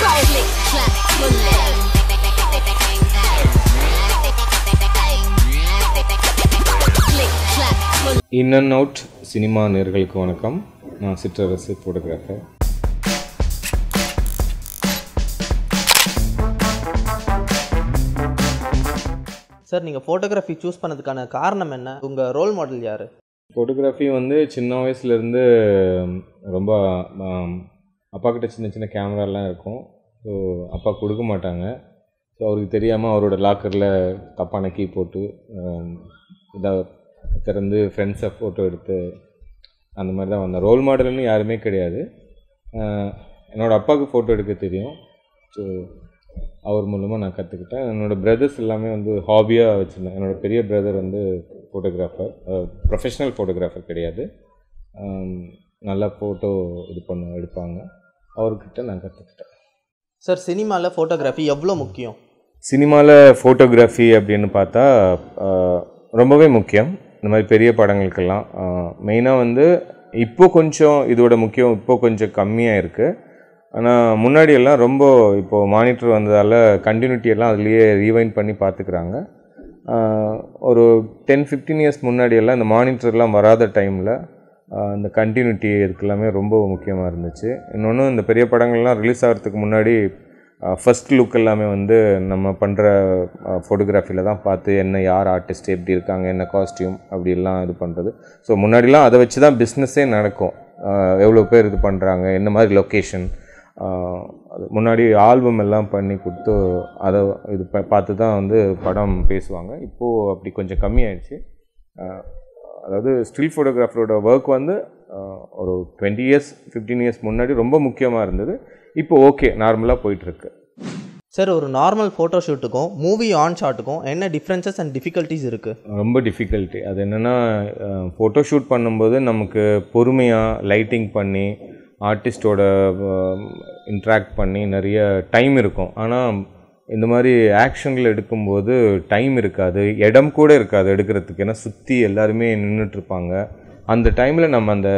Click, bullet. In and out cinema நேர்களுக்கு வணக்கம். நான் சிற்றரசு ஃபோட்டோகிராஃபர் சார் நீங்கள் ஃபோட்டோகிராஃபி சூஸ் பண்ணதுக்கான காரணம் என்ன? உங்கள் ரோல் மாடல் யார்? ஃபோட்டோகிராஃபி வந்து சின்ன வயசுலேருந்து ரொம்ப ஆம், அப்பா கிட்ட சின்ன சின்ன கேமராலாம் இருக்கும். ஸோ அப்பா கொடுக்க மாட்டாங்க. ஸோ அவருக்கு தெரியாமல் அவரோட லாக்கரில் தப்பான கீ போட்டு இதாக திறந்து ஃப்ரெண்ட்ஸை ஃபோட்டோ எடுத்து அந்த மாதிரி தான் வந்தேன் ரோல் மாடல்னு யாருமே கிடையாது. என்னோடய என்னோட அப்பாவுக்கு ஃபோட்டோ எடுக்க தெரியும். ஸோ அவர் மூலமாக நான் கற்றுக்கிட்டேன் என்னோடய பிரதர்ஸ் எல்லாமே வந்து ஹாபியாக வச்சுருந்தேன். என்னோட பெரிய பிரதர் வந்து ஃபோட்டோகிராஃபர் ப்ரொஃபஷ்னல் ஃபோட்டோகிராஃபர் கிடையாது. நல்லா ஃபோட்டோ இது பண்ண எடுப்பாங்க. அவர்கிட்ட நான் கற்றுக்கிட்டேன் சார் சினிமாவில் ஃபோட்டோகிராஃபி எவ்வளோ முக்கியம்? சினிமாவில் ஃபோட்டோகிராஃபி அப்படின்னு பார்த்தா ரொம்பவே முக்கியம். இந்த மாதிரி பெரிய படங்களுக்கெல்லாம். மெயினாக வந்து இப்போ கொஞ்சம் இதோட முக்கியம் இப்போ கொஞ்சம் கம்மியாக இருக்குது ஆனால் முன்னாடி எல்லாம் ரொம்ப இப்போது மானிட்டர் வந்ததால் கண்டினியூட்டி எல்லாம் அதுலேயே ரீவைண்ட் பண்ணி பார்த்துக்கிறாங்க ஒரு டென் ஃபிஃப்டீன் இயர்ஸ் முன்னாடி எல்லாம் இந்த மானிட்டர்லாம் வராத டைமில் இந்த கண்டினியூட்டி இதுக்கு எல்லாமே ரொம்ப முக்கியமாக இருந்துச்சு. இன்னொன்று இந்த பெரிய படங்கள்லாம் ரிலீஸ் ஆகிறதுக்கு முன்னாடி ஃபஸ்ட் லுக் எல்லாமே வந்து நம்ம பண்ணுற ஃபோட்டோகிராஃபியில் தான் பார்த்து என்ன யார் ஆர்டிஸ்ட் எப்படி இருக்காங்க என்ன காஸ்டியூம் அப்படிலாம் இது பண்ணுறது ஸோ முன்னாடிலாம் அதை வச்சு தான் பிஸ்னஸே நடக்கும். எவ்வளோ பேர் இது பண்ணுறாங்க என்ன மாதிரி லொக்கேஷன் முன்னாடி ஆல்பம் எல்லாம் பண்ணி கொடுத்து அதை இது ப- பார்த்து தான் வந்து படம் பேசுவாங்க. இப்போது அப்படி கொஞ்சம் கம்மியாயிடுச்சு. அதாவது ஸ்டில் ஃபோட்டோகிராஃபரோட ஒர்க் வந்து ஒரு டுவெண்ட்டி இயர்ஸ் ஃபிஃப்டீன் இயர்ஸ் முன்னாடி ரொம்ப முக்கியமாக இருந்தது. இப்போ ஓகே நார்மலாக போயிட்டுருக்கு. சார் ஒரு நார்மல் ஃபோட்டோ ஷூட்டுக்கும் மூவி ஆன் ஷாட்டுக்கும் என்ன டிஃப்ரென்சஸ் அண்ட் டிஃபிகல்ட்டிஸ் இருக்குது ரொம்ப டிஃபிகல்ட்டி அது என்னென்னா ஃபோட்டோ ஷூட் பண்ணும்போது நமக்கு பொறுமையாக லைட்டிங் பண்ணி ஆர்டிஸ்டோட இன்ட்ராக்ட் பண்ணி நிறைய டைம் இருக்கும். ஆனால் இந்த மாதிரி ஆக்ஷனில் எடுக்கும்போது டைம் இருக்காது இடம் கூட இருக்காது எடுக்கிறதுக்கு. ஏன்னா சுற்றி எல்லாருமே நின்றுட்டுருப்பாங்க அந்த டைமில் நம்ம அந்த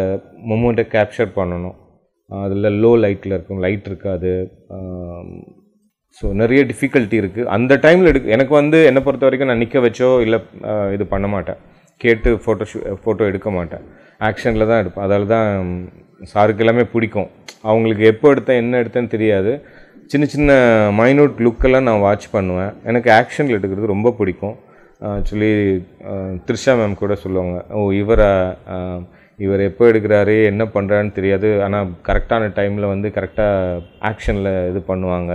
மொமெண்ட்டை கேப்சர் பண்ணணும். அதில் லோ லைட்டில் இருக்கும் லைட் இருக்காது. ஸோ நிறைய டிஃபிகல்ட்டி இருக்குது அந்த டைமில் எடுக்க எனக்கு வந்து என்னை பொறுத்த வரைக்கும் நான் நிற்க வச்சோ இல்லை இது பண்ண மாட்டேன். கேட்டு ஃபோட்டோ ஷூ ஃபோட்டோ எடுக்க மாட்டேன். ஆக்ஷனில் தான் எடுப்பேன். அதால் தான் சாருக்கு எல்லாமே பிடிக்கும். அவங்களுக்கு எப்போ எடுத்தேன் என்ன எடுத்தேன்னு தெரியாது. சின்ன சின்ன மைனூட் லுக்கெல்லாம் நான் வாட்ச் பண்ணுவேன். எனக்கு ஆக்ஷனில் எடுக்கிறது ரொம்ப பிடிக்கும். ஆக்சுவலி த்ரிஷா மேம் கூட சொல்லுவாங்க ஓ இவரை இவர் எப்போ எடுக்கிறாரு என்ன பண்ணுறான்னு தெரியாது. ஆனால் கரெக்டான டைமில் வந்து கரெக்டாக ஆக்ஷனில் இது பண்ணுவாங்க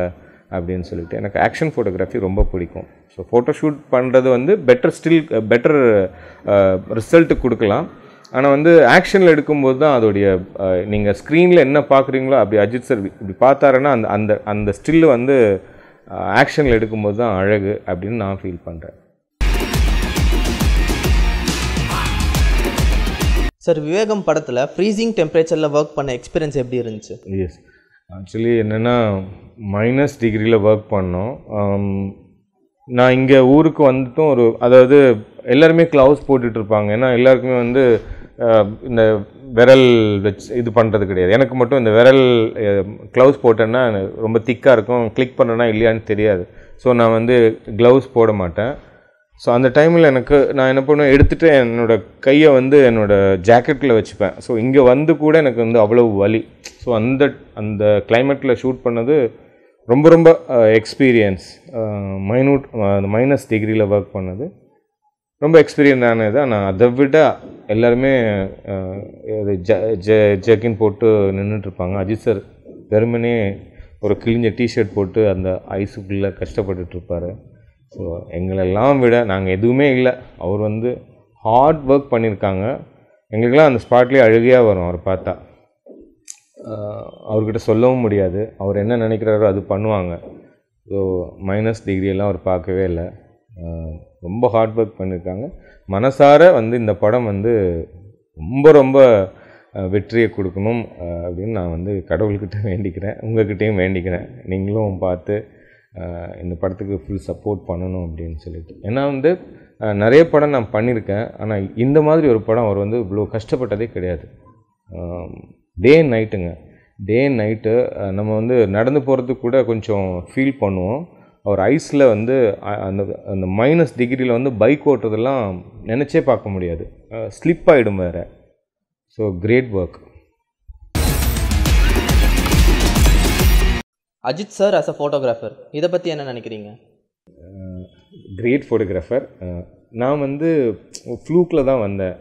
அப்படின்னு சொல்லிட்டு. எனக்கு ஆக்ஷன் ஃபோட்டோகிராஃபி ரொம்ப பிடிக்கும். ஸோ ஃபோட்டோ ஷூட் பண்ணுறது வந்து பெட்டர் ஸ்டில் பெட்டர் ரிசல்ட்டு கொடுக்கலாம். ஆனால் வந்து ஆக்ஷனில் எடுக்கும்போது தான் அதோடைய நீங்கள் ஸ்க்ரீனில் என்ன பார்க்குறீங்களோ அப்படி அஜித் சார் இப்படி பார்த்தாருன்னா அந்த அந்த அந்த ஸ்டில்லு வந்து ஆக்ஷனில் எடுக்கும்போது தான் அழகு அப்படின்னு நான் ஃபீல் பண்ணுறேன் சார் விவேகம் படத்தில் ஃப்ரீசிங் டெம்பரேச்சரில் ஒர்க் பண்ண எக்ஸ்பீரியன்ஸ் எப்படி இருந்துச்சு? எஸ் ஆக்சுவலி என்னென்னா மைனஸ் டிகிரியில் ஒர்க் பண்ணோம். நான் இங்கே ஊருக்கு வந்துட்டும் ஒரு அதாவது எல்லாருமே க்ளவுஸ் போட்டுட்டு இருப்பாங்க. ஏன்னா எல்லாருக்குமே வந்து இந்த விரல் வச்சு இது பண்ணுறது கிடையாது. எனக்கு மட்டும் இந்த விரல் க்ளவுஸ் போட்டேன்னா எனக்கு ரொம்ப திக்காக இருக்கும். கிளிக் பண்ணேன்னா இல்லையான்னு தெரியாது. ஸோ நான் வந்து க்ளவுஸ் போட மாட்டேன். ஸோ அந்த டைமில் எனக்கு நான் என்ன பண்ணுவேன்? எடுத்துகிட்டு என்னோடய கையை வந்து என்னோடய ஜாக்கெட்டில் வச்சுப்பேன். ஸோ இங்கே வந்து கூட எனக்கு வந்து அவ்வளோ வலி. ஸோ அந்த அந்த கிளைமேட்டில் ஷூட் பண்ணது ரொம்ப ரொம்ப எக்ஸ்பீரியன்ஸ் மைனூட் அந்த மைனஸ் டிகிரியில் ஒர்க் பண்ணது. ரொம்ப எக்ஸ்பீரியன்ஸ் ஆனது நான் அதை விட எல்லாருமே இது ஜ ஜ ஜக்கின் போட்டு நின்றுட்டு இருப்பாங்க அஜித் சார் வெறுமனே ஒரு கிழிஞ்ச டிஷர்ட் போட்டு அந்த ஐஸுக்குள்ளே கஷ்டப்பட்டுட்ருப்பார். ஸோ எங்களெல்லாம் விட நாங்கள் எதுவுமே இல்லை. அவர் வந்து ஹார்ட் ஒர்க் பண்ணியிருக்காங்க எங்களுக்கெல்லாம் அந்த ஸ்பாட்லேயே அழுகையாக வரும் அவர் பார்த்தா. அவர்கிட்ட சொல்லவும் முடியாது. அவர் என்ன நினைக்கிறாரோ அது பண்ணுவாங்க. ஸோ மைனஸ் டிகிரியெல்லாம் அவர் பார்க்கவே இல்லை. ரொம்ப ஹார்ட் ஒர்க் பண்ணியிருக்காங்க மனசார வந்து இந்த படம் வந்து ரொம்ப ரொம்ப வெற்றியை கொடுக்கணும் அப்படின்னு நான் வந்து கடவுள்கிட்ட வேண்டிக்கிறேன் உங்கள்கிட்டையும் வேண்டிக்கிறேன். நீங்களும் பார்த்து இந்த படத்துக்கு ஃபுல் சப்போர்ட் பண்ணணும் அப்படின்னு சொல்லிட்டு. ஏன்னா வந்து நிறைய படம் நான் பண்ணியிருக்கேன் ஆனால் இந்த மாதிரி ஒரு படம் அவர் வந்து இவ்வளோ கஷ்டப்பட்டதே கிடையாது. டே அண்ட் நைட்டுங்க டே அண்ட் நைட்டு நம்ம வந்து நடந்து போகிறதுக்கு கூட கொஞ்சம் ஃபீல் பண்ணுவோம். அவர் ஐஸில் வந்து அ- அந்த அந்த மைனஸ் டிகிரியில் வந்து பைக் ஓட்டுறதெல்லாம் நினச்சே பார்க்க முடியாது. ஸ்லிப் ஆகிடும் வேறு. So great work Ajith sir as a photographer இதை பற்றி என்ன நினைக்கிறீங்க? கிரேட் ஃபோட்டோகிராஃபர் நான் வந்து ஃப்ளூக்கில் தான் வந்தேன்.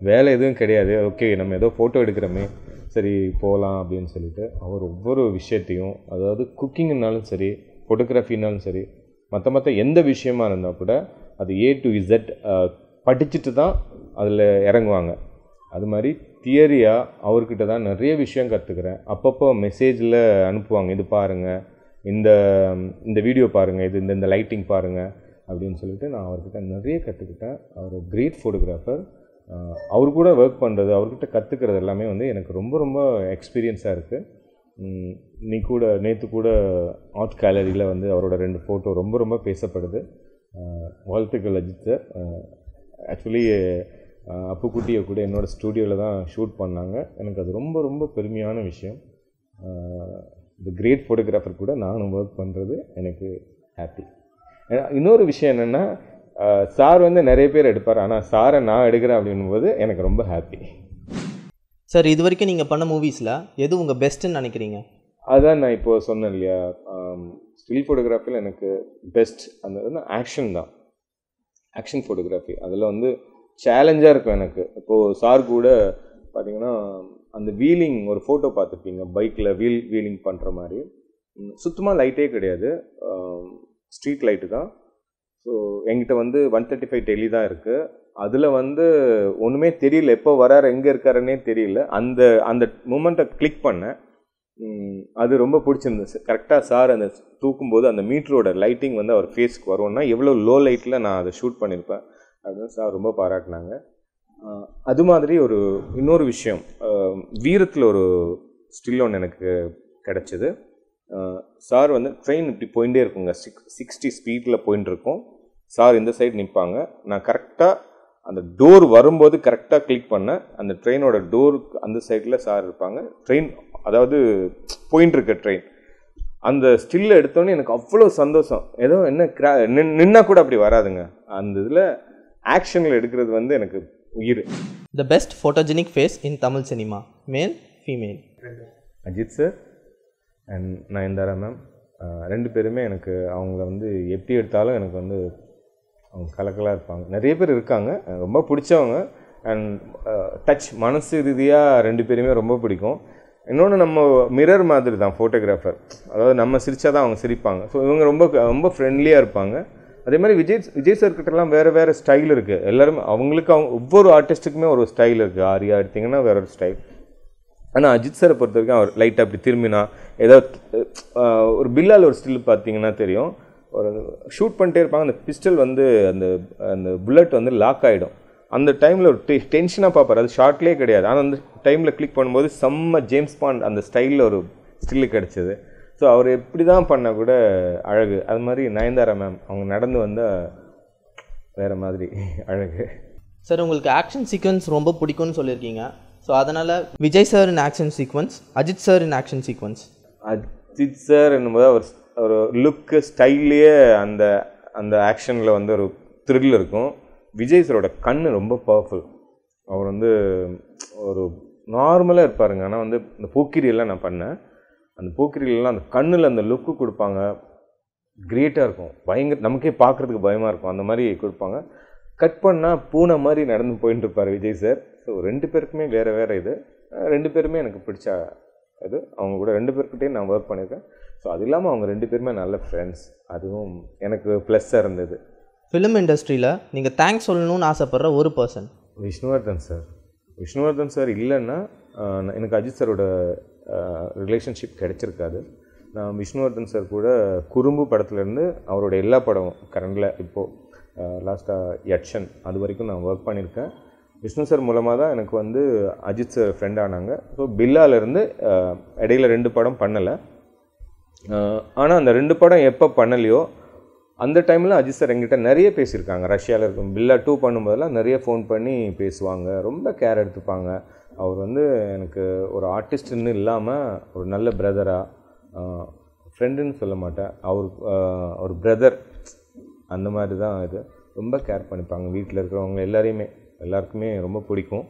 வேலை எதுவும் கிடையாது. ஓகே நம்ம ஏதோ ஃபோட்டோ எடுக்கிறோமே. சரி போகலாம் அப்படின்னு சொல்லிட்டு. அவர் ஒவ்வொரு விஷயத்தையும் அதாவது குக்கிங்னாலும் சரி ஃபோட்டோகிராஃபினாலும் சரி மற்ற மற்ற எந்த விஷயமா இருந்தால் கூட அது ஏ டு இசட் படிச்சுட்டு தான் அதில் இறங்குவாங்க. அது மாதிரி தியரியாக அவர்கிட்ட தான் நிறைய விஷயம் கற்றுக்கிறேன் அப்பப்போ மெசேஜில் அனுப்புவாங்க இது பாருங்கள் இந்த இந்த வீடியோ பாருங்கள் இது இந்த இந்த லைட்டிங் பாருங்கள் அப்படின்னு சொல்லிட்டு நான் அவர்கிட்ட நிறைய கற்றுக்கிட்டேன் அவர் கிரேட் ஃபோட்டோகிராஃபர் அவர் கூட ஒர்க் பண்ணுறது அவர்கிட்ட கற்றுக்கிறது எல்லாமே வந்து எனக்கு ரொம்ப ரொம்ப எக்ஸ்பீரியன்ஸாக இருக்குது நீ கூட நேற்று கூட ஆர்ட் கேலரியில் வந்து அவரோட ரெண்டு ஃபோட்டோ ரொம்ப ரொம்ப பேசப்படுது. வாழ்த்துக்கள் அஜித் சார் ஆக்சுவலி அப்புக்குட்டியை கூட என்னோடய ஸ்டூடியோவில் தான் ஷூட் பண்ணாங்க. எனக்கு அது ரொம்ப ரொம்ப பெருமையான விஷயம். இந்த கிரேட் ஃபோட்டோகிராஃபர் கூட நானும் ஒர்க் பண்ணுறது எனக்கு ஹாப்பி இன்னொரு விஷயம் என்னென்னா சார் வந்து நிறைய பேர் எடுப்பார். ஆனால் சாரை நான் எடுக்கிறேன் அப்படின்னும் போது எனக்கு ரொம்ப ஹாப்பி சார் இது வரைக்கும் நீங்கள் பண்ண மூவிஸில் எது உங்கள் பெஸ்ட்டுன்னு நினைக்கிறீங்க? அதான் நான் இப்போ சொன்னேன் இல்லையா ஸ்டில் ஃபோட்டோகிராஃபியில் எனக்கு பெஸ்ட் அந்த ஆக்ஷன் தான். ஆக்ஷன் ஃபோட்டோகிராஃபி அதில் வந்து சேலஞ்சாக இருக்கும் எனக்கு. இப்போது சார் கூட பார்த்தீங்கன்னா அந்த வீலிங் ஒரு ஃபோட்டோ பார்த்துருப்பீங்க பைக்கில் வீல் வீலிங் பண்ணுற மாதிரி. சுத்தமாக லைட்டே கிடையாது. ஸ்ட்ரீட் லைட்டு தான். ஸோ எங்கிட்ட வந்து ஒன் தேர்ட்டி ஃபைவ் டெலி தான் இருக்குது அதில் வந்து ஒன்றுமே தெரியல. எப்போ வராரு எங்கே இருக்காருன்னே தெரியல. அந்த அந்த மூமெண்ட்டை கிளிக் பண்ணேன் அது ரொம்ப பிடிச்சிருந்துச்சு. கரெக்டாக சார் அந்த தூக்கும்போது அந்த மீட்டரோட லைட்டிங் வந்து அவர் ஃபேஸ்க்கு வரும்னா எவ்வளோ லோ லைட்டில் நான் அதை ஷூட் பண்ணியிருப்பேன் அப்படின்னு சார் ரொம்ப பாராட்டினாங்க. அது மாதிரி ஒரு இன்னொரு விஷயம். வீரத்தில் ஒரு ஸ்டில் ஒன்று எனக்கு கிடச்சிது. சார் வந்து ட்ரெயின் இப்படி போயிட்டே இருக்குங்க. சிக்ஸ் சிக்ஸ்டி ஸ்பீடில் போயின்னு இருக்கும் சார் இந்த சைடு நிற்பாங்க நான் கரெக்டாக அந்த டோர் வரும்போது கரெக்டாக கிளிக் பண்ணேன் அந்த ட்ரெயினோட டோருக்கு அந்த சைடில் சார் இருப்பாங்க. ட்ரெயின் அதாவது போயின்னு இருக்க ட்ரெயின் அந்த ஸ்டில்ல எடுத்தோன்னே எனக்கு அவ்வளோ சந்தோஷம். ஏதோ என்ன கிரா நின்- நின்னா கூட அப்படி வராதுங்க. அந்த இதில் ஆக்ஷனில் எடுக்கிறது வந்து எனக்கு உயிர். The best photogenic face in Tamil cinema male female Ajith sir and Nayanthara ma'am ரெண்டு பேருமே எனக்கு அவங்கள வந்து எப்படி எடுத்தாலும் எனக்கு வந்து அவங்க கலக்கலாக இருப்பாங்க. நிறைய பேர் இருக்காங்க. ரொம்ப பிடிச்சவங்க. அண்ட் டச் uh, மனசு ரீதியாக ரெண்டு பேருமே ரொம்ப பிடிக்கும். இன்னொன்று நம்ம மிரர் மாதிரி தான் ஃபோட்டோகிராஃபர் அதாவது நம்ம சிரிச்சா தான் அவங்க சிரிப்பாங்க. ஸோ இவங்க ரொம்ப ரொம்ப ஃப்ரெண்ட்லியாக இருப்பாங்க. அதே மாதிரி விஜய் விஜய் சார் கிட்டலாம் வேறு வேறு ஸ்டைல் இருக்குது எல்லாருமே அவங்களுக்கு அவங்க ஒவ்வொரு ஆர்டிஸ்ட்டுக்குமே ஒரு ஸ்டைல் இருக்குது ஆரியா எடுத்திங்கன்னா வேற ஒரு ஸ்டைல் ஆனால் அஜித் சாரை பொறுத்த வரைக்கும் அவர் லைட்டாக அப்படி திரும்பினா ஏதோ ஒரு பில்லால் ஒரு ஸ்டில் பார்த்தீங்கன்னா தெரியும். ஒரு ஷூட் பண்ணிட்டே இருப்பாங்க. அந்த பிஸ்டல் வந்து அந்த அந்த புல்லட் வந்து லாக் ஆகிடும் அந்த டைமில் ஒரு டெ டென்ஷனாக பார்ப்பார். அது ஷார்ட்லேயே கிடையாது. ஆனால் அந்த டைமில் கிளிக் பண்ணும்போது செம்ம ஜேம்ஸ் பாண்ட் அந்த ஸ்டைலில் ஒரு ஸ்டில்லு கிடச்சிது. ஸோ அவர் எப்படி தான் பண்ணால் கூட அழகு. அது மாதிரி நயன்தாரா மேம் அவங்க நடந்து வந்தால் வேறு மாதிரி அழகு. சார் உங்களுக்கு ஆக்ஷன் சீக்வன்ஸ் ரொம்ப பிடிக்கும்னு சொல்லியிருக்கீங்க. ஸோ அதனால் Vijay sir in action sequence Ajith sir in action sequence Ajith sir என்னும்போது அவர் ஒரு லுக்கு ஸ்டைல்லையே அந்த அந்த ஆக்ஷனில் வந்து ஒரு த்ரில் இருக்கும். விஜய் சரோட கண் ரொம்ப பவர்ஃபுல் அவர் வந்து ஒரு நார்மலாக இருப்பாருங்க. ஆனால் வந்து இந்த போக்கிரியெல்லாம் நான் பண்ணேன். அந்த போக்கிரியெல்லாம் அந்த கண்ணில் அந்த லுக்கு கொடுப்பாங்க. கிரேட்டாக இருக்கும். பயங்கர நமக்கே பார்க்குறதுக்கு பயமாக இருக்கும். அந்த மாதிரி கொடுப்பாங்க. கட் பண்ணால் பூனை மாதிரி நடந்து போயிட்டு இருப்பார் விஜய் சார் ஸோ ரெண்டு பேருக்குமே வேறு வேறு இது. ரெண்டு பேருமே எனக்கு பிடிச்ச இது. அவங்க கூட ரெண்டு பேர்கிட்டையும் நான் ஒர்க் பண்ணியிருக்கேன். ஸோ அது இல்லாமல் அவங்க ரெண்டு பேருமே நல்ல ஃப்ரெண்ட்ஸ் அதுவும் எனக்கு ப்ளஸ்ஸாக இருந்தது. ஃபிலிம் இண்டஸ்ட்ரியில் நீங்கள் தேங்க்ஸ் சொல்லணும்னு ஆசைப்படுற ஒரு person Vishnuvardhan sir Vishnuvardhan sir இல்லைன்னா எனக்கு அஜித் சாரோட ரிலேஷன்ஷிப் கிடைச்சிருக்காது. நான் விஷ்ணுவர்தன் சார் கூட குறும்பு படத்துலேருந்து அவரோட எல்லா படமும் கரண்டில் இப்போது லாஸ்ட்டாக யட்சன் அது வரைக்கும் நான் ஒர்க் பண்ணியிருக்கேன். விஷ்ணு சார் மூலமாக தான் எனக்கு வந்து அஜித் சார் ஃப்ரெண்ட் ஆனாங்க. ஸோ பில்லாலேருந்து இடையில ரெண்டு படம் பண்ணலை. ஆனால் அந்த ரெண்டு படம் எப்போ பண்ணலையோ அந்த டைமில் அஜித் சார் எங்கிட்ட நிறைய பேசியிருக்காங்க. ரஷ்யாவில் இருக்கும் பில்லா டூ பண்ணும்போதெல்லாம் நிறைய ஃபோன் பண்ணி பேசுவாங்க. ரொம்ப கேர் எடுத்துப்பாங்க. அவர் வந்து எனக்கு ஒரு ஆர்டிஸ்ட்டுன்னு இல்லாமல் ஒரு நல்ல பிரதராக ஃப்ரெண்டுன்னு சொல்ல மாட்டேன். அவர் அவர் ஒரு பிரதர் அந்த மாதிரி தான் இது. ரொம்ப கேர் பண்ணிப்பாங்க. வீட்டில் இருக்கிறவங்க எல்லாரையுமே. எல்லாருக்குமே ரொம்ப பிடிக்கும்.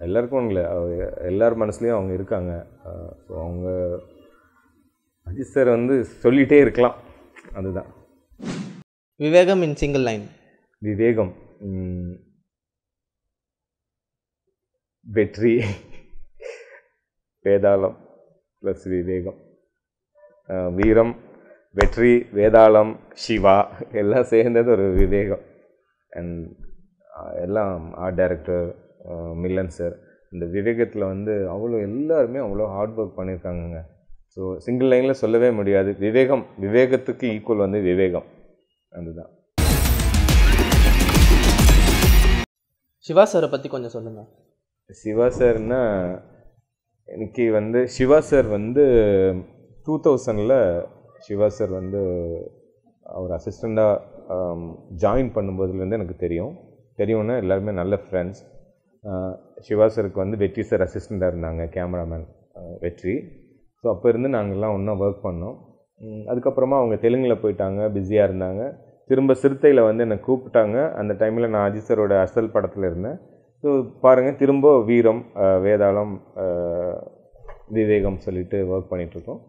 எல்லாருக்கும் இல்லை எல்லார் மனசுலேயும் அவங்க இருக்காங்க. ஸோ அவங்க அஜித் சார் வந்து சொல்லிகிட்டே இருக்கலாம். அதுதான். விவேகம் இன் சிங்கிள் லைன் விவேகம் வெற்றி வேதாளம் ப்ளஸ் விவேகம். வீரம் வெற்றி வேதாளம் சிவா எல்லாம் சேர்ந்தது ஒரு விவேகம். அண்ட் எல்லாம் ஆர்ட் டைரக்டர் மில்லன் சார் இந்த விவேகத்தில் வந்து அவ்வளோ எல்லாருமே அவ்வளோ ஹார்ட் ஒர்க் பண்ணியிருக்காங்கங்க ஸோ சிங்கிள் லைனில் சொல்லவே முடியாது. விவேகம் விவேகத்துக்கு ஈக்குவல் வந்து விவேகம். அதுதான். சிவா சாரை பற்றி கொஞ்சம் சொல்லுங்கள் சிவா சார்னா எனக்கு வந்து சிவா சார் வந்து டூ தௌசண்டில் சிவா சார் வந்து அவர் அசிஸ்டண்ட்டாக ஜாயின் பண்ணும்போதுலேருந்து எனக்கு தெரியும். தெரியும்னா எல்லாருமே நல்ல ஃப்ரெண்ட்ஸ் சிவா சாருக்கு வந்து வெற்றி சார் அசிஸ்டண்ட்டாக இருந்தாங்க கேமராமேன் வெற்றி. ஸோ அப்போ இருந்து நாங்கள்லாம் ஒன்றா ஒர்க் பண்ணோம் அதுக்கப்புறமா அவங்க தெலுங்கில் போயிட்டாங்க பிஸியாக இருந்தாங்க. திரும்ப சிறுத்தையில் வந்து என்னை கூப்பிட்டாங்க. அந்த டைமில் நான் அஜித் சாரோட அசல் படத்தில் இருந்தேன். ஸோ பாருங்கள் திரும்ப வீரம் வேதாளம் விவேகம் சொல்லிட்டு ஒர்க் பண்ணிகிட்ருக்கோம்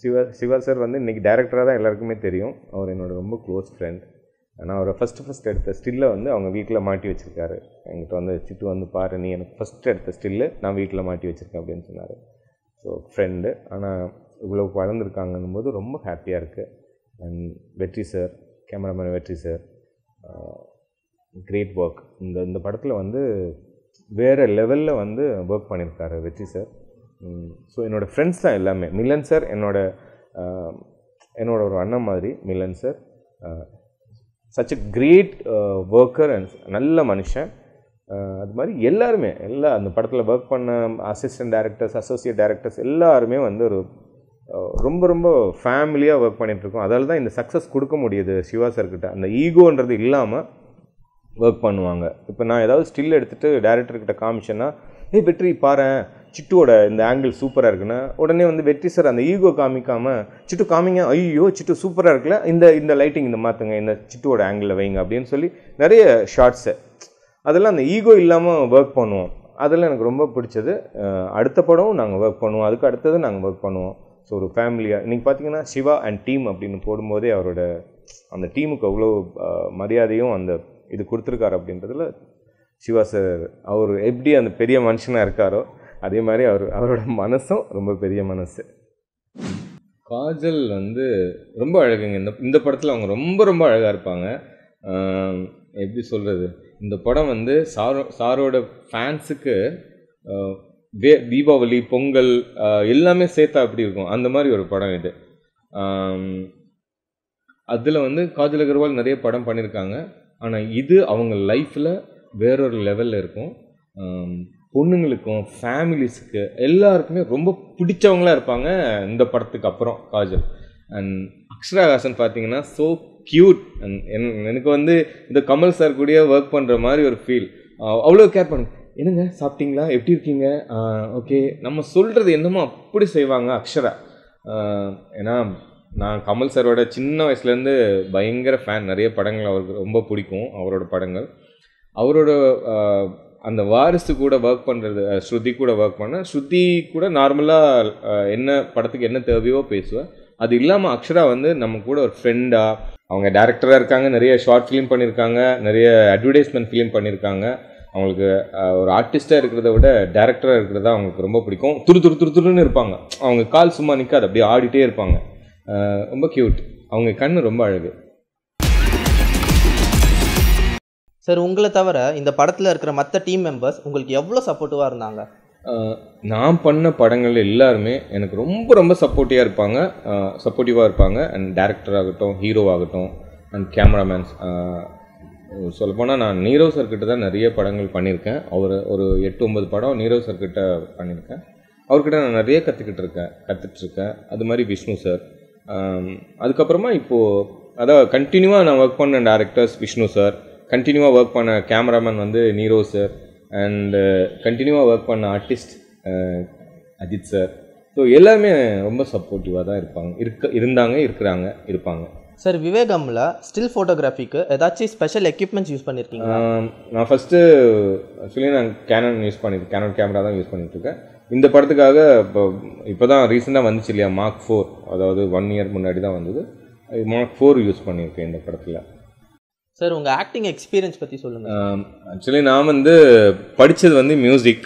சிவா சிவா சார் வந்து இன்றைக்கி டேரக்டராக தான் எல்லாருக்குமே தெரியும். அவர் என்னோட ரொம்ப க்ளோஸ் ஃப்ரெண்ட் ஆனால் அவரை ஃபஸ்ட்டு ஃபஸ்ட் எடுத்த ஸ்டில்லை வந்து அவங்க வீட்டில் மாட்டி வச்சுருக்காரு. என்கிட்ட வந்து சிட்டு வந்து பாரு நீ எனக்கு ஃபஸ்ட்டு எடுத்த ஸ்டில்லு நான் வீட்டில் மாட்டி வச்சுருக்கேன் அப்படின்னு சொன்னார். ஸோ ஃப்ரெண்டு ஆனால் இவ்வளோ வளர்ந்துருக்காங்கன்னும் போது ரொம்ப ஹாப்பியாக இருக்குது and Vetri sir cameraman Vetri sir great work இந்த இந்த படத்தில் வந்து வேறு லெவலில் வந்து ஒர்க் பண்ணியிருக்காரு வெற்றி சார் ஸோ என்னோடய ஃப்ரெண்ட்ஸ் தான் எல்லாமே. மிலன் சார் என்னோட என்னோட ஒரு அண்ணன் மாதிரி Milan sir such a great worker and நல்ல மனுஷன். அது மாதிரி எல்லாருமே எல்லா அந்த படத்தில் ஒர்க் பண்ண அசிஸ்டன்ட் டேரக்டர்ஸ் அசோசியேட் டேரக்டர்ஸ் எல்லாருமே வந்து ஒரு ரொம்ப ரொம்ப ஃபேமிலியாக ஒர்க் பண்ணிகிட்ருக்கோம் அதால் தான் இந்த சக்ஸஸ் கொடுக்க முடியுது சிவா சார்கிட்ட அந்த ஈகோன்றது இல்லாமல் ஒர்க் பண்ணுவாங்க. இப்போ நான் ஏதாவது ஸ்டில் எடுத்துகிட்டு டேரக்டர்கிட்ட காமிச்சேன்னா ஏய் வெற்றி பாரேன். சிட்டுவோட இந்த ஆங்கிள் சூப்பராக இருக்குன்னா. உடனே வந்து வெற்றி சார் அந்த ஈகோ காமிக்காமல் சிட்டு காமிங்க. ஐயோ சிட்டு சூப்பராக இருக்குல்ல. இந்த இந்த லைட்டிங் இந்த மாற்றுங்க இந்த சிட்டுவோட ஆங்கிளில் வைங்க. அப்படின்னு சொல்லி நிறைய ஷார்ட்ஸு அதெல்லாம் அந்த ஈகோ இல்லாமல் ஒர்க் பண்ணுவோம். அதெல்லாம் எனக்கு ரொம்ப பிடிச்சது. அடுத்த படம் நாங்கள் ஒர்க் பண்ணுவோம். அதுக்கு அடுத்தது நாங்கள் ஒர்க் பண்ணுவோம். ஸோ ஒரு ஃபேமிலியாக இன்றைக்கி பார்த்தீங்கன்னா சிவா அண்ட் டீம் அப்படின்னு போடும்போதே அவரோட அந்த டீமுக்கு அவ்வளோ மரியாதையும் அந்த இது கொடுத்துருக்காரு அப்படின்றதுல சிவா சார் அவர் எப்படி அந்த பெரிய மனுஷனாக இருக்காரோ அதே மாதிரி அவர் அவரோட மனசும் ரொம்ப பெரிய மனசு. காஜல் வந்து ரொம்ப அழகுங்க. இந்த இந்த படத்தில் அவங்க ரொம்ப ரொம்ப அழகாக இருப்பாங்க. எப்படி சொல்கிறது இந்த படம் வந்து சாரோ சாரோட ஃபேன்ஸுக்கு வே தீபாவளி பொங்கல் எல்லாமே சேர்த்தா அப்படி இருக்கும்? அந்த மாதிரி ஒரு படம் இது. அதில் வந்து காஜல் அகர்வால் நிறைய படம் பண்ணியிருக்காங்க ஆனால் இது அவங்க லைஃப்பில் வேறொரு லெவலில் இருக்கும். பொண்ணுங்களுக்கும் ஃபேமிலிஸுக்கு எல்லாருக்குமே ரொம்ப பிடிச்சவங்களா இருப்பாங்க இந்த படத்துக்கு அப்புறம் காஜல். அண்ட் அக்ஷரா ஹாசன் பார்த்தீங்கன்னா ஸோ க்யூட் அண்ட் எனக்கு வந்து இந்த கமல் சார் கூடயே ஒர்க் பண்ணுற மாதிரி ஒரு ஃபீல் அவ்வளோ கேர் பண்ணு என்னங்க சாப்பிட்டீங்களா? எப்படி இருக்கீங்க? ஓகே நம்ம சொல்கிறது என்னமோ அப்படி செய்வாங்க அக்ஷரா. ஏன்னா நான் கமல் சாரோட சின்ன வயசுலேருந்து பயங்கர ஃபேன் நிறைய படங்கள் அவருக்கு ரொம்ப பிடிக்கும் அவரோட படங்கள். அவரோட அந்த வாரிசு கூட ஒர்க் பண்ணுறது ஸ்ருதி கூட ஒர்க் பண்ண. ஸ்ருதி கூட நார்மலாக என்ன படத்துக்கு என்ன தேவையோ பேசுவேன் அது இல்லாமல் அக்ஷரா வந்து நம்ம கூட ஒரு ஃப்ரெண்டாக அவங்க டேரக்டராக இருக்காங்க நிறைய ஷார்ட் ஃபிலிம் பண்ணியிருக்காங்க நிறைய அட்வர்டைஸ்மெண்ட் ஃபிலிம் பண்ணியிருக்காங்க அவங்களுக்கு ஒரு ஆர்டிஸ்டாக இருக்கிறத விட டேரக்டராக இருக்கிறது தான் அவங்களுக்கு ரொம்ப பிடிக்கும். துரு துரு துரு துருன்னு இருப்பாங்க. அவங்க கால் சும்மா நிற்காது அப்படியே ஆடிட்டே இருப்பாங்க. ரொம்ப க்யூட் அவங்க கண் ரொம்ப அழகு. சார் உங்களை தவிர இந்த படத்தில் இருக்கிற மற்ற டீம் மெம்பர்ஸ் உங்களுக்கு எவ்வளோ சப்போர்ட்டிவாக இருந்தாங்க? நான் பண்ண படங்கள் எல்லாருமே எனக்கு ரொம்ப ரொம்ப சப்போர்ட்டிவாக இருப்பாங்க. சப்போர்ட்டிவாக இருப்பாங்க. அண்ட் டேரக்டர் ஆகட்டும் ஹீரோ ஆகட்டும் அண்ட் கேமராமேன்ஸ் சொல்லப்போனால் நான் நீரவ் சர்க்கிட்ட தான் நிறைய படங்கள் பண்ணியிருக்கேன். அவர் ஒரு எட்டு ஒன்பது படம் நீரவ் சர்க்கிட்ட பண்ணியிருக்கேன். அவர்கிட்ட நான் நிறைய கற்றுக்கிட்டு இருக்கேன். கற்றுட்ருக்கேன் அது மாதிரி விஷ்ணு சார் அதுக்கப்புறமா இப்போது அதாவது கண்டினியூவாக நான் ஒர்க் பண்ண டேரக்டர்ஸ் விஷ்ணு சார் கண்டினியூவாக ஒர்க் பண்ண கேமராமேன் வந்து நீரோ சார் அண்டு கண்டினியூவாக ஒர்க் பண்ண ஆர்டிஸ்ட் அஜித் சார் ஸோ எல்லாருமே ரொம்ப சப்போர்ட்டிவாக தான் இருப்பாங்க. இருக்க இருந்தாங்க இருக்கிறாங்க இருப்பாங்க. சார் விவேகமில் ஸ்டில் ஃபோட்டோகிராஃபிக்கு ஏதாச்சும் ஸ்பெஷல் எக்யூப்மெண்ட்ஸ் யூஸ் பண்ணியிருக்கீங்க நான் ஃபஸ்ட்டு ஆக்சுவலி நான் கேனன் யூஸ் பண்ணிட்டு கேனன் கேமரா தான் யூஸ் பண்ணிட்டு இருக்கேன் இந்த படத்துக்காக இப்போ இப்போ தான் ரீசெண்டாக வந்துச்சு இல்லையா மார்க் ஃபோர் அதாவது ஒன் இயர் முன்னாடி தான் வந்தது. மார்க் ஃபோர் யூஸ் பண்ணியிருக்கேன் இந்த படத்தில். சார் உங்கள் ஆக்டிங் எக்ஸ்பீரியன்ஸ் பற்றி சொல்லுங்கள் ஆக்சுவலி நான் வந்து படித்தது வந்து மியூசிக்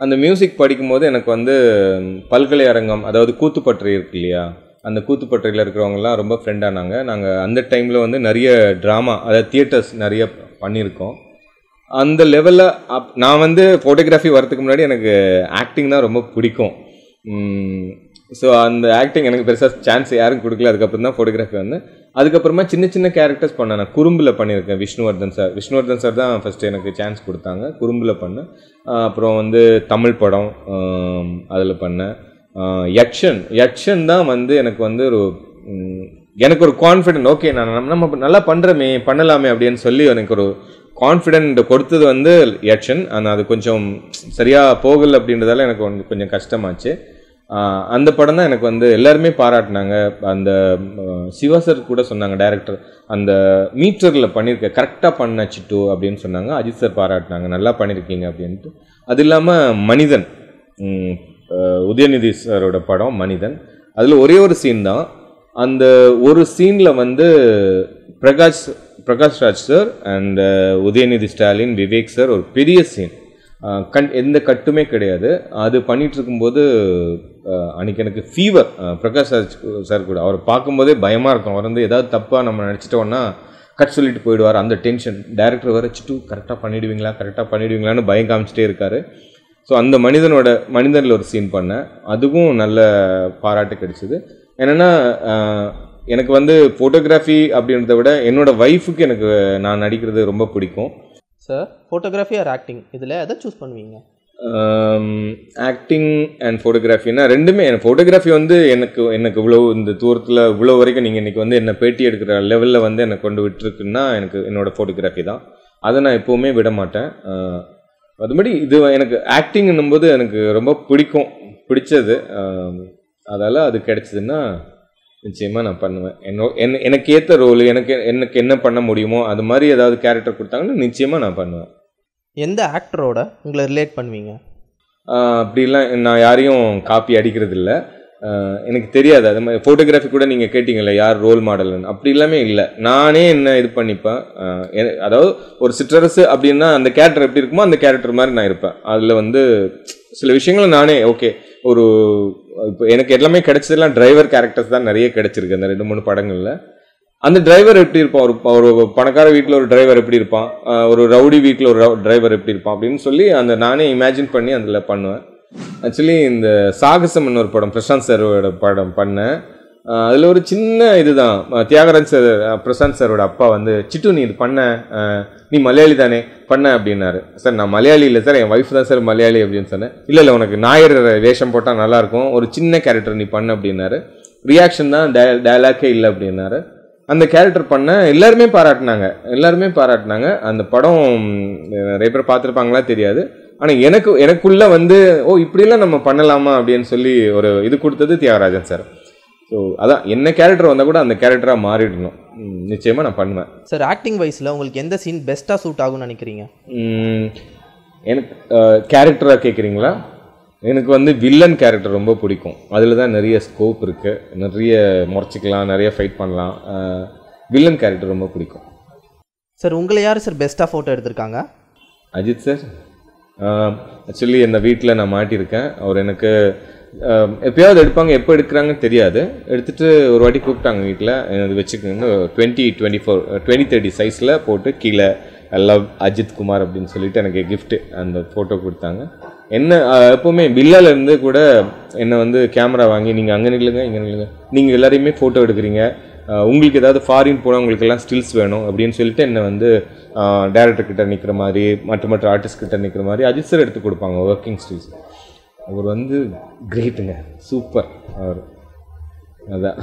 அந்த மியூசிக் படிக்கும்போது எனக்கு வந்து um, பல்கலையரங்கம் பல்கலை அரங்கம் அதாவது கூத்துப்பற்றை இருக்கு இல்லையா? அந்த கூத்துப்பற்றையில் இருக்கிறவங்கலாம் ரொம்ப ஃப்ரெண்டானாங்க நாங்கள் அந்த டைமில் வந்து நிறைய ட்ராமா அதாவது தியேட்டர்ஸ் நிறைய பண்ணியிருக்கோம். அந்த லெவலில் அப் நான் வந்து ஃபோட்டோகிராஃபி வரதுக்கு முன்னாடி எனக்கு ஆக்டிங் தான் ரொம்ப பிடிக்கும். ஸோ அந்த ஆக்டிங் எனக்கு பெருசாக சான்ஸ் யாரும் கொடுக்கல. அதுக்கப்புறம் தான் ஃபோட்டோகிராஃபி வந்து அதுக்கப்புறமா சின்ன சின்ன கேரக்டர்ஸ் பண்ணேன் நான் குறும்பில் பண்ணியிருக்கேன் விஷ்ணுவர்தன் சார் விஷ்ணுவர்தன் சார் தான் ஃபஸ்ட்டு எனக்கு சான்ஸ் கொடுத்தாங்க. குறும்பில் பண்ணேன். அப்புறம் வந்து தமிழ் படம் அதில் பண்ணேன். யக்ஷன். யக்ஷன் தான் வந்து எனக்கு வந்து ஒரு எனக்கு ஒரு கான்ஃபிடென்ட் ஓகே நான் நம்ம- நல்லா பண்ணுறமே பண்ணலாமே அப்படின்னு சொல்லி எனக்கு ஒரு கான்ஃபிடென்ட் கொடுத்தது வந்து யக்ஷன். ஆனால் அது கொஞ்சம் சரியாக போகல அப்படின்றதால எனக்கு கொஞ்சம் கொஞ்சம் கஷ்டமாச்சு. அந்த படம் தான் எனக்கு வந்து எல்லாருமே பாராட்டினாங்க. அந்த சிவா சார் கூட சொன்னாங்க டைரக்டர் அந்த மீட்டரில் பண்ணியிருக்க கரெக்டாக பண்ண சிட்டு அப்படின்னு சொன்னாங்க. அஜித் சார் பாராட்டினாங்க நல்லா பண்ணியிருக்கீங்க அப்படின்ட்டு. அது இல்லாமல் மனிதன் உதயநிதி சாரோட படம் மனிதன். அதில் ஒரே ஒரு சீன் தான். அந்த ஒரு சீனில் வந்து Prakash Prakash Raj sir and Udhayanidhi Stalin Vivek sir ஒரு பெரிய சீன் கண் எந்த கட்டுமே கிடையாது. அது பண்ணிட்டு இருக்கும்போது அன்னைக்கு எனக்கு ஃபீவர் பிரகாஷ் சார் சார் கூட. அவரை பார்க்கும்போதே பயமாக இருக்கும். அவர் வந்து ஏதாவது தப்பாக நம்ம நினச்சிட்டோன்னா கட் சொல்லிட்டு போயிடுவார். அந்த டென்ஷன் டேரக்டர் வர சிட்டு கரெக்டாக பண்ணிடுவீங்களா? கரெக்டாக பண்ணிடுவீங்களான்னு பயம் காமிச்சிட்டே இருக்காரு. ஸோ அந்த மனிதனோட மனிதனில் ஒரு சீன் பண்ணேன். அதுவும் நல்ல பாராட்டு கிடைச்சிது. என்னென்னா எனக்கு வந்து ஃபோட்டோகிராஃபி அப்படின்றத விட என்னோடய ஒய்ஃபுக்கு எனக்கு நான் நடிக்கிறது ரொம்ப பிடிக்கும். சார் ஃபோட்டோகிராஃபி ஆர் ஆக்டிங் இதில் எதை சூஸ் பண்ணுவீங்க? ஆக்டிங் அண்ட் ஃபோட்டோகிராஃபின்னா ரெண்டுமே. எனக்கு ஃபோட்டோகிராஃபி வந்து எனக்கு எனக்கு இவ்வளோ இந்த தூரத்தில் இவ்வளோ வரைக்கும் நீங்கள் இன்றைக்கி வந்து என்னை பேட்டி எடுக்கிற லெவலில் வந்து என்னை கொண்டு விட்டுருக்குன்னா எனக்கு என்னோட ஃபோட்டோகிராஃபி தான். அதை நான் எப்போவுமே விட மாட்டேன். அதுபடி இது எனக்கு ஆக்டிங்னும் போது எனக்கு ரொம்ப பிடிக்கும் பிடிச்சது. அதால் அது கிடைச்சதுன்னா நிச்சயமாக நான் பண்ணுவேன். என்னோ என்ன எனக்கு ஏற்ற ரோல் எனக்கு எனக்கு என்ன பண்ண முடியுமோ அது மாதிரி ஏதாவது கேரக்டர் கொடுத்தாங்கன்னா நிச்சயமாக நான் பண்ணுவேன். எந்த ஆக்டரோட உங்களை ரிலேட் பண்ணுவீங்க? அப்படிலாம் நான் யாரையும் காப்பி அடிக்கிறது இல்லை எனக்கு தெரியாது. அது மாதிரி ஃபோட்டோகிராஃபி கூட நீங்கள் கேட்டிங்கல்ல யார் ரோல் மாடல்னு அப்படி எல்லாமே இல்லை. நானே என்ன இது பண்ணிப்பேன். என- அதாவது ஒரு சிற்றரசு அப்படின்னா அந்த கேரக்டர் எப்படி இருக்குமோ அந்த கேரக்டர் மாதிரி நான் இருப்பேன். அதில் வந்து சில விஷயங்களை நானே ஓகே ஒரு இப்போ எனக்கு எல்லாமே கிடைச்சதெல்லாம் டிரைவர் கேரக்டர்ஸ் தான் நிறைய கிடைச்சிருக்கு அந்த ரெண்டு மூணு படங்களில். அந்த டிரைவர் எப்படி இருப்பான்? ஒரு ஒரு பணக்கார வீட்டில் ஒரு டிரைவர் எப்படி இருப்பான்? ஒரு ரவுடி வீட்டில் ஒரு டிரைவர் எப்படி இருப்பான்? அப்படின்னு சொல்லி அந்த நானே இமேஜின் பண்ணி அதில் பண்ணுவேன். ஆக்சுவலி இந்த சாகசம்னு ஒரு படம் பிரசாந்த் சரோட படம் பண்ணேன். அதில் ஒரு சின்ன இதுதான். தியாகராஜ் சார் பிரசாந்த் சாரோட அப்பா வந்து சிட்டு நீ இது பண்ண நீ மலையாளி தானே பண்ண அப்படின்னாரு. சார் நான் மலையாளி இல்லை சார் என் ஒய்ஃப் தான் சார் மலையாளி அப்படின்னு சொன்னேன். இல்லை இல்லை உனக்கு நாயர் வேஷம் போட்டால் நல்லாயிருக்கும் ஒரு சின்ன கேரக்டர் நீ பண்ண அப்படின்னாரு. ரியாக்ஷன் தான் டய டயலாக்கே இல்லை அப்படின்னாரு. அந்த கேரக்டர் பண்ண எல்லாருமே பாராட்டினாங்க. எல்லாருமே பாராட்டினாங்க. அந்த படம் நிறைய பேர் பார்த்துருப்பாங்களா தெரியாது. ஆனால் எனக்கு எனக்குள்ளே வந்து ஓ இப்படிலாம் நம்ம பண்ணலாமா? அப்படின்னு சொல்லி ஒரு இது கொடுத்தது தியாகராஜன் சார். ஸோ அதான் என்ன கேரக்டர் வந்தால் கூட அந்த கேரக்டராக மாறிடணும். ம், நிச்சயமா நான் பண்ணுவேன். சார் ஆக்டிங் வைஸில் உங்களுக்கு எந்த சீன் பெஸ்ட்டாக சூட் ஆகும்னு நினைக்கிறீங்க? எனக்கு கேரக்டராக கேட்குறீங்களா எனக்கு வந்து வில்லன் கேரக்டர் ரொம்ப பிடிக்கும். அதில் தான் நிறைய ஸ்கோப் இருக்குது நிறைய முறைச்சிக்கலாம் நிறைய ஃபைட் பண்ணலாம். வில்லன் கேரக்டர் ரொம்ப பிடிக்கும். சார் உங்களை யார் சார் பெஸ்ட்டாக ஃபோட்டோ எடுத்திருக்காங்க? அஜித் சார் ஆக்சுவலி இந்த வீட்டில் நான் மாட்டியிருக்கேன். அவர் எனக்கு எப்பயாவது எடுப்பாங்க எப்போ எடுக்கிறாங்கன்னு தெரியாது. எடுத்துட்டு ஒரு வாட்டி கூப்பிட்டாங்க வீட்டில் இது வச்சுக்கோங்க twenty twenty four twenty thirty சைஸில் போட்டு கீழே லவ் அஜித் குமார் அப்படின்னு சொல்லிட்டு எனக்கு கிஃப்ட்டு அந்த ஃபோட்டோ கொடுத்தாங்க. என்ன எப்போவுமே பில்லாலேருந்து கூட என்னை வந்து கேமரா வாங்கி நீங்கள் அங்கே நில்லுங்க இங்கே நில்லுங்க. நீங்கள் எல்லாரையுமே ஃபோட்டோ எடுக்கிறீங்க. உங்களுக்கு ஏதாவது ஃபாரின் போனால் உங்களுக்கு எல்லாம் ஸ்டில்ஸ் வேணும் அப்படின்னு சொல்லிட்டு என்னை வந்து டேரக்டர் கிட்ட நிற்கிற மாதிரி மற்ற மற்ற ஆர்டிஸ்ட் கிட்ட நிற்கிற மாதிரி அஜித் சார் எடுத்து கொடுப்பாங்க ஒர்க்கிங் ஸ்டில்ஸ் அவர் வந்து கிரேட்டுங்க சூப்பர் அவர். அதான்.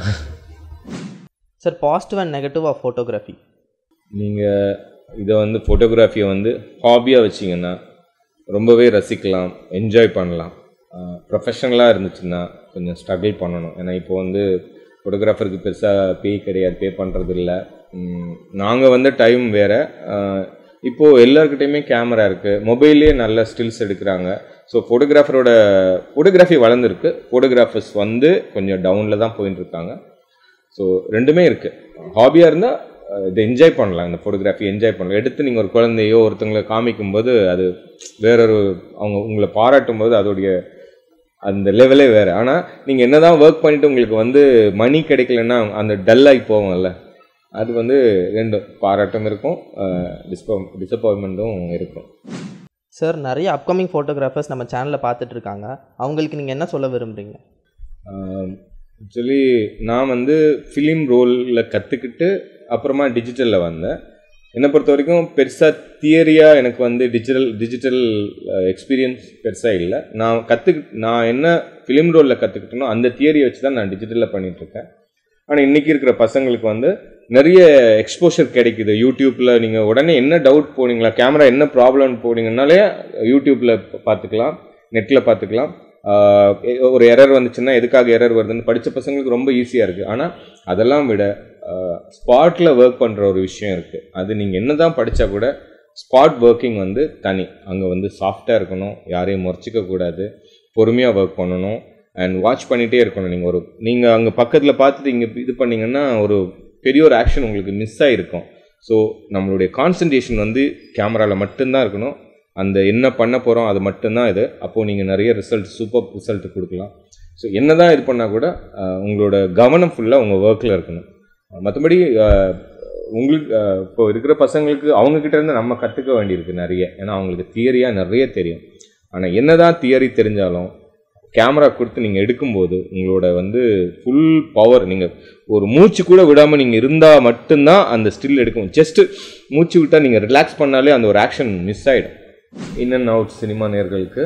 Sir positive and negative of photography நீங்கள் இதை வந்து ஃபோட்டோகிராஃபியை வந்து ஹாபியாக வச்சிங்கன்னா ரொம்பவே ரசிக்கலாம் என்ஜாய் பண்ணலாம். ப்ரொஃபஷனலாக இருந்துச்சுன்னா கொஞ்சம் ஸ்ட்ரகிள் பண்ணணும். ஏன்னா இப்போ வந்து ஃபோட்டோகிராஃபருக்கு பெருசாக பே கிடையாது பே பண்ணுறது இல்லை நாங்கள் வந்து டைம் வேறு இப்போது எல்லாருக்கிட்டையுமே கேமரா இருக்குது மொபைல்லே நல்ல ஸ்டில்ஸ் எடுக்கிறாங்க. ஸோ ஃபோட்டோகிராஃபரோட ஃபோட்டோகிராஃபி வளர்ந்துருக்கு. ஃபோட்டோகிராஃபர்ஸ் வந்து கொஞ்சம் டவுனில் தான் போயின்னு இருக்காங்க ஸோ ரெண்டுமே இருக்குது ஹாபியாக இருந்தால் இதை என்ஜாய் பண்ணலாம். இந்த ஃபோட்டோகிராஃபி என்ஜாய் பண்ணலாம். எடுத்து நீங்கள் ஒரு குழந்தையோ ஒருத்தங்களை காமிக்கும்போது அது வேறொரு அவங்க உங்களை பாராட்டும் போது அதோடைய அந்த லெவலே வேறு. ஆனால் நீங்கள் என்ன தான் ஒர்க் பண்ணிவிட்டு உங்களுக்கு வந்து மணி கிடைக்கலன்னா அந்த டல்லாகி போவோம்ல அது வந்து ரெண்டும் பாராட்டும் இருக்கும் டிஸ்போ டிசப்பாயின்மெண்ட்டும் இருக்கும். சார் நிறைய அப்கமிங் ஃபோட்டோகிராஃபர்ஸ் நம்ம சேனலில் பார்த்துட்டு இருக்காங்க அவங்களுக்கு நீங்கள் என்ன சொல்ல விரும்புறீங்க? ஆக்சுவலி நான் வந்து ஃபிலிம் ரோலில் கற்றுக்கிட்டு அப்புறமா டிஜிட்டலில் வந்தேன். என்னை பொறுத்த வரைக்கும் பெருசாக தியரியாக எனக்கு வந்து டிஜிட்டல் டிஜிட்டல் எக்ஸ்பீரியன்ஸ் பெருசாக இல்லை. நான் கற்றுக்கு நான் என்ன ஃபிலிம் ரோலில் கற்றுக்கிட்டனோ அந்த தியரியை வச்சு தான் நான் டிஜிட்டலில் பண்ணிகிட்ருக்கேன் ஆனால் இன்றைக்கி இருக்கிற பசங்களுக்கு வந்து நிறைய எக்ஸ்போஷர் கிடைக்குது. யூடியூப்பில் நீங்கள் உடனே என்ன டவுட் போனீங்களா? கேமரா என்ன ப்ராப்ளம் போனீங்கனாலே யூடியூப்பில் பார்த்துக்கலாம். நெட்டில் பார்த்துக்கலாம். ஒரு எரர் வந்துச்சுன்னா எதுக்காக எரர் வருதுன்னு படித்த பசங்களுக்கு ரொம்ப ஈஸியாக இருக்குது ஆனால் அதெல்லாம் விட ஸ்பாட்டில் ஒர்க் பண்ணுற ஒரு விஷயம் இருக்குது அது நீங்கள் என்ன தான் படித்தா கூட ஸ்பாட் ஒர்க்கிங் வந்து தனி. அங்கே வந்து சாஃப்டாக இருக்கணும். யாரையும் முறைச்சிக்க கூடாது பொறுமையாக ஒர்க் பண்ணணும். அண்ட் வாட்ச் பண்ணிகிட்டே இருக்கணும் நீங்கள் ஒரு நீங்கள் அங்கே பக்கத்தில் பார்த்துட்டு இங்கே இது பண்ணிங்கன்னா ஒரு பெரிய ஒரு ஆக்ஷன் உங்களுக்கு மிஸ் ஆகிருக்கும் ஸோ நம்மளுடைய கான்சன்ட்ரேஷன் வந்து கேமராவில் மட்டும்தான் இருக்கணும். அந்த என்ன பண்ண போகிறோம் அது மட்டும்தான் இது. அப்போது நீங்கள் நிறைய ரிசல்ட் சூப்பர் ரிசல்ட் கொடுக்கலாம். ஸோ என்ன தான் இது பண்ணால் கூட உங்களோட கவனம் ஃபுல்லாக உங்கள் ஒர்க்கில் இருக்கணும். மற்றபடி உங்களுக்கு இப்போ இருக்கிற பசங்களுக்கு அவங்கக்கிட்டேருந்து நம்ம கற்றுக்க வேண்டியிருக்கு நிறைய. ஏன்னா அவங்களுக்கு தியரியாக நிறைய தெரியும். ஆனால் என்னதான் தியரி தெரிஞ்சாலும் கேமரா கொடுத்து நீங்கள் எடுக்கும்போது உங்களோட வந்து ஃபுல் பவர் நீங்கள் ஒரு மூச்சு கூட விடாமல் நீங்கள் இருந்தால் மட்டும்தான் அந்த ஸ்டில் எடுக்கும். ஜஸ்ட்டு மூச்சு விட்டால் நீங்கள் ரிலாக்ஸ் பண்ணாலே அந்த ஒரு ஆக்ஷன் மிஸ் ஆகிடும் இன் அண்ட் அவுட் சினிமா நேர்களுக்கு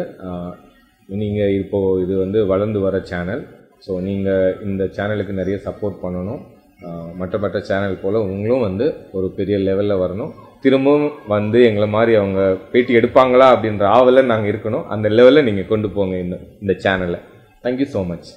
நீங்கள் இப்போது இது வந்து வளர்ந்து வர சேனல் ஸோ நீங்கள் இந்த சேனலுக்கு நிறைய சப்போர்ட் பண்ணணும். மற்ற மற்ற சேனல் போல் உங்களும் வந்து ஒரு பெரிய லெவலில் வரணும். திரும்பவும் வந்து எங்களை மாதிரி அவங்க பேட்டி எடுப்பாங்களா அப்படின்ற ஆவலில் நாங்கள் இருக்கணும். அந்த லெவலில் நீங்கள் கொண்டு போங்க இந்த இந்த சேனலை தேங்க்யூ ஸோ மச்